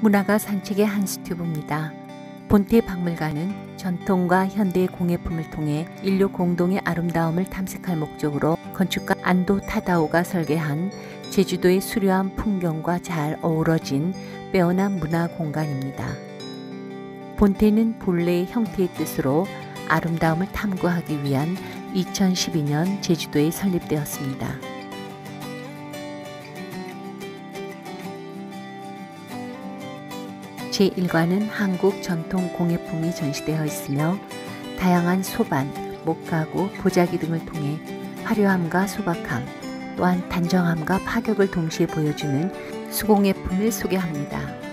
문화가 산책의 한 스튜브입니다. 본태 박물관은 전통과 현대의 공예품을 통해 인류 공동의 아름다움을 탐색할 목적으로 건축가 안도 타다오가 설계한 제주도의 수려한 풍경과 잘 어우러진 빼어난 문화 공간입니다. 본태는 본래의 형태의 뜻으로 아름다움을 탐구하기 위한 2012년 제주도에 설립되었습니다. 제1관은 한국 전통 공예품이 전시되어 있으며 다양한 소반, 목가구, 보자기 등을 통해 화려함과 소박함, 또한 단정함과 파격을 동시에 보여주는 수공예품을 소개합니다.